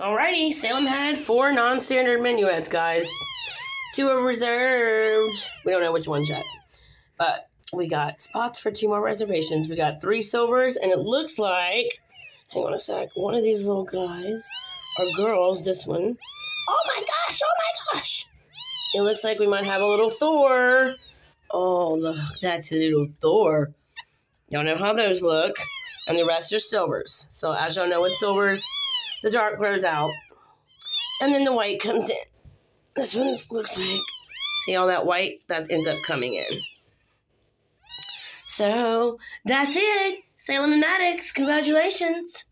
Alrighty, Salem had four non-standard minuets, guys. Two are reserved. We don't know which ones yet. But we got spots for two more reservations. We got three silvers, and it looks like hang on a sec. One of these little guys are girls, this one. Oh my gosh, oh my gosh. It looks like we might have a little Thor. Oh look, that's a little Thor. Y'all know how those look. And the rest are silvers. So as y'all know with silvers, the dark grows out. And then the white comes in. This one looks like, see all that white? That ends up coming in. So that's it. Salem Maddox, congratulations.